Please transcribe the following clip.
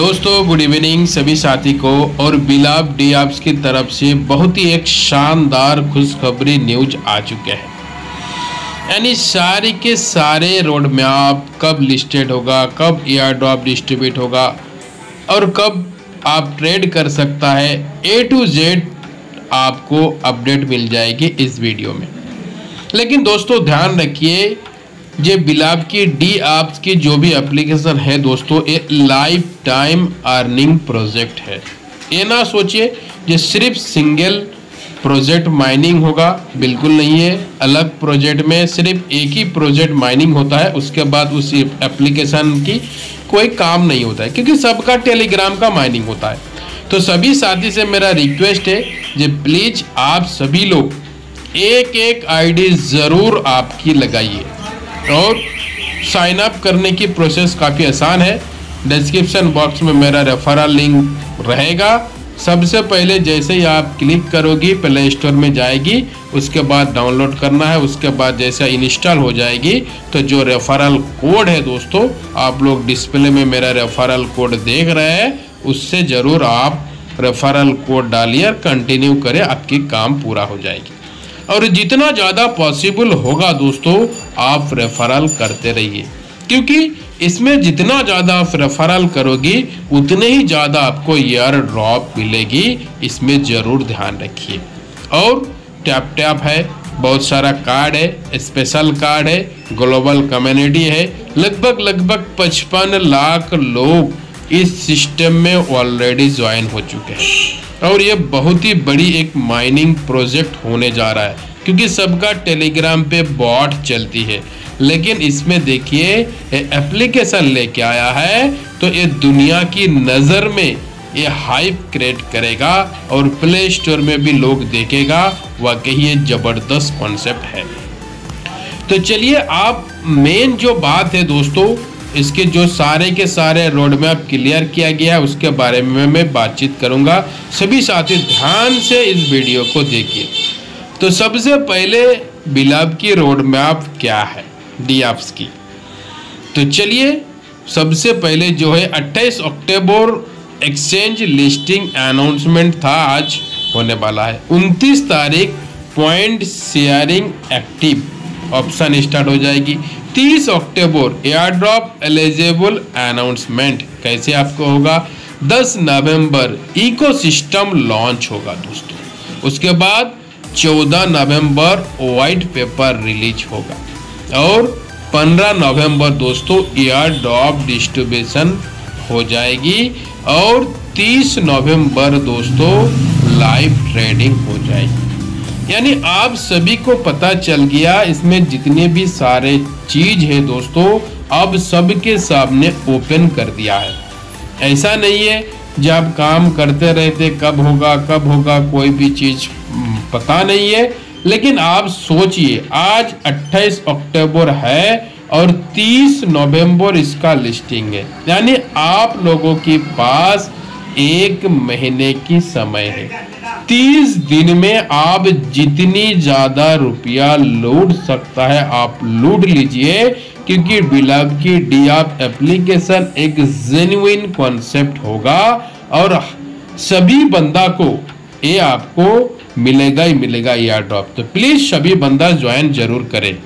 दोस्तों good evening सभी साथी को और बिलाब डी एप्स की तरफ़ से बहुत ही एक शानदार खुशखबरी न्यूज़ आ चुके हैं। यानी सारे के सारे रोड मैप कब लिस्टेड होगा, कब एयर ड्रॉप डिस्ट्रीब्यूट होगा और कब आप ट्रेड कर सकता है ए टू जेड आपको अपडेट मिल जाएगी इस वीडियो में। लेकिन दोस्तों, ध्यान रखिए ये बिलाब की, डी एप्स की जो भी एप्लीकेशन है दोस्तों, ये लाइफ टाइम अर्निंग प्रोजेक्ट है। ये ना सोचिए ये सिर्फ़ सिंगल प्रोजेक्ट माइनिंग होगा, बिल्कुल नहीं है। अलग प्रोजेक्ट में सिर्फ़ एक ही प्रोजेक्ट माइनिंग होता है, उसके बाद उस एप्लीकेशन की कोई काम नहीं होता है, क्योंकि सबका टेलीग्राम का माइनिंग होता है। तो सभी साथी से मेरा रिक्वेस्ट है जे प्लीज़ आप सभी लोग एक एक आईडी ज़रूर आपकी लगाइए। और साइन अप करने की प्रोसेस काफ़ी आसान है। डिस्क्रिप्शन बॉक्स में मेरा रेफरल लिंक रहेगा। सबसे पहले जैसे ही आप क्लिक करोगी प्ले स्टोर में जाएगी, उसके बाद डाउनलोड करना है, उसके बाद जैसे इंस्टॉल हो जाएगी तो जो रेफरल कोड है दोस्तों, आप लोग डिस्प्ले में मेरा रेफरल कोड देख रहे हैं, उससे ज़रूर आप रेफरल कोड डालिए कंटिन्यू करें, आपकी काम पूरा हो जाएगी। और जितना ज़्यादा पॉसिबल होगा दोस्तों, आप रेफरल करते रहिए। क्योंकि इसमें जितना ज़्यादा आप रेफरल करोगी, उतने ही ज़्यादा आपको ईयर ड्रॉप मिलेगी। इसमें ज़रूर ध्यान रखिए। और टैप टैप है, बहुत सारा कार्ड है स्पेशल कार्ड है ग्लोबल कम्युनिटी है। लगभग लगभग पचपन लाख लोग इस सिस्टम में ऑलरेडी ज्वाइन हो चुके हैं। और ये बहुत ही बड़ी एक माइनिंग प्रोजेक्ट होने जा रहा है, क्योंकि सबका टेलीग्राम पे बॉट चलती है। लेकिन इसमें देखिए एप्लीकेशन लेके आया है तो ये दुनिया की नज़र में ये हाइप क्रिएट करेगा और प्ले स्टोर में भी लोग देखेगा, वाकई ये ज़बरदस्त कॉन्सेप्ट है। तो चलिए, आप मेन जो बात है दोस्तों इसके जो सारे के सारे रोड मैप क्लियर किया गया है, उसके बारे में मैं बातचीत करूँगा। सभी साथी ध्यान से इस वीडियो को देखिए। तो सबसे पहले बिलाब की रोड मैप क्या है? डी की। तो चलिए, सबसे पहले जो है 28 अक्टूबर एक्सचेंज लिस्टिंग अनाउंसमेंट था, आज होने वाला है। 29 तारीख point sharing active option start हो जाएगी। 30 October air drop eligible announcement कैसे आपको होगा? 10 नवंबर इकोसिस्टम लॉन्च होगा दोस्तों। उसके बाद 14 नवंबर वाइट पेपर रिलीज़ होगा। और 15 नवंबर दोस्तों एयर ड्रॉप डिस्ट्रीब्यूशन हो जाएगी। और 30 नवंबर दोस्तों लाइव ट्रेडिंग हो जाएगी। यानी आप सभी को पता चल गया, इसमें जितने भी सारे चीज़ है दोस्तों, अब सबके सामने ओपन कर दिया है। ऐसा नहीं है, जब काम करते रहते, कब होगा कब होगा, कोई भी चीज़ पता नहीं है, लेकिन आप सोचिए, आज 28 अक्टूबर है और 30 नवंबर इसका लिस्टिंग है। यानी आप लोगों के पास एक महीने की समय है। 30 दिन में आप जितनी ज़्यादा रुपया लूट सकता है, आप लूट लीजिए, क्योंकि बिलब की डी एप्लीकेशन एक जेन्युइन कॉन्सेप्ट होगा और सभी बंदा को ये आपको मिलेगा ही मिलेगा एयर ड्रॉप तो प्लीज़ सभी बंदा ज्वाइन ज़रूर करें।